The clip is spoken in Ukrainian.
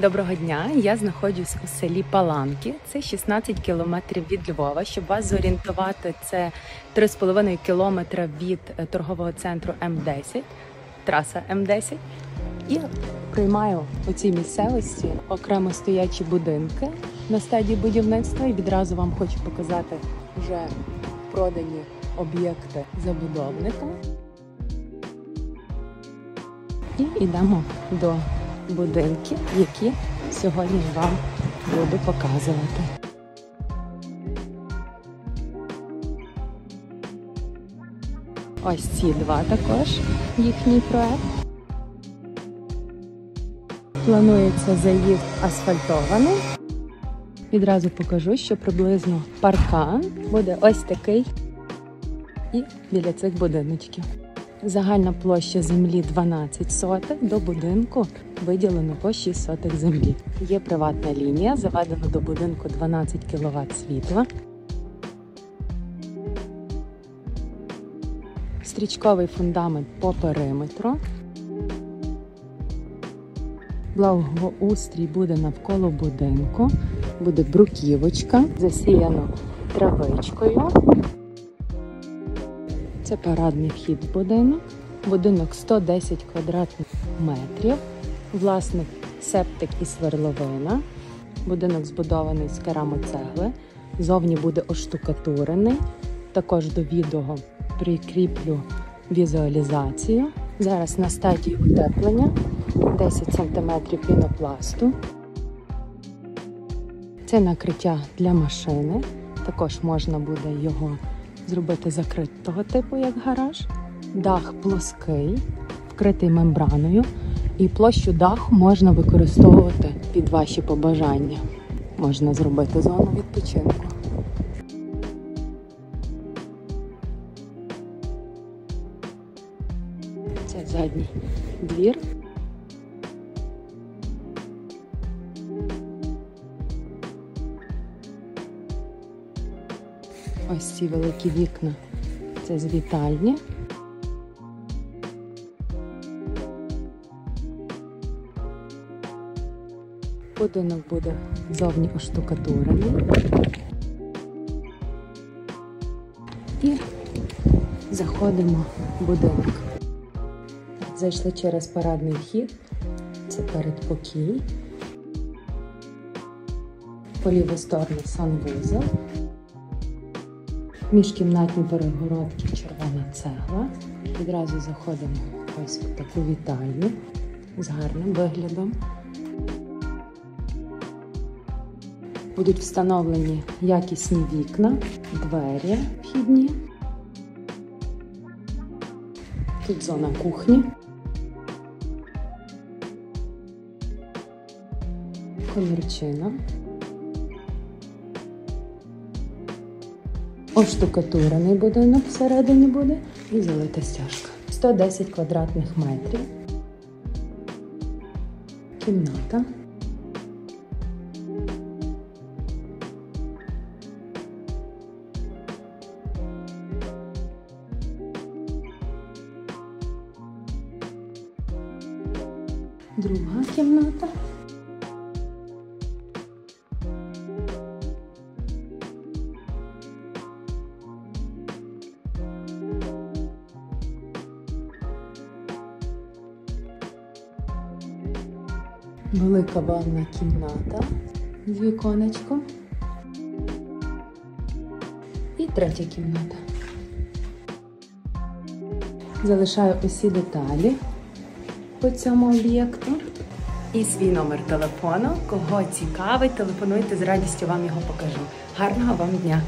Доброго дня! Я знаходжусь у селі Паланки. Це 16 кілометрів від Львова. Щоб вас зорієнтувати, це 3,5 кілометра від е, торгового центру М10, траса М10. І приймаю у цій місцевості окремо стоячі будинки на стадії будівництва. І відразу вам хочу показати вже продані об'єкти забудовника. І йдемо до будинків, які сьогодні вам буду показувати. Ось ці два також їхній проект. Планується заїзд асфальтований. Відразу покажу, що приблизно паркан буде ось такий і біля цих будиночків. Загальна площа землі 12 сотих, до будинку виділено по 6 сотих землі. Є приватна лінія, заведено до будинку 12 кВт світла. Стрічковий фундамент по периметру. Благоустрій буде навколо будинку, буде бруківочка, засіяно травичкою. Це парадний вхід будинок. Будинок 110 квадратних метрів. Власник септик і сверловина. Будинок збудований з керамоцегли. Зовні буде оштукатурений. Також до відео прикріплю візуалізацію. Зараз на стадії утеплення 10 см пінопласту. Це накриття для машини. Також можна буде його зробити закритого типу, як гараж. Дах плоский, вкритий мембраною, і площу даху можна використовувати під ваші побажання. Можна зробити зону відпочинку. Це задній двір. Ось ці великі вікна. Це з вітальні. Будинок буде зовні оштукатурений. І заходимо в будинок. Зайшли через парадний вхід. Це передпокій. По ліву сторону санвузол. Міжкімнатні перегородки червона цегла. Відразу заходимо ось в таку вітальню з гарним виглядом. Будуть встановлені якісні вікна, двері вхідні. Тут зона кухні. Комірчина. Оштукатурений будинок всередині буде і залита стяжка. 110 квадратних метрів. Кімната. Друга кімната. Велика ванна кімната з віконечком. І третя кімната. Залишаю усі деталі по цьому об'єкту. І свій номер телефону. Кого цікавить, телефонуйте з радістю вам його покажу. Гарного вам дня!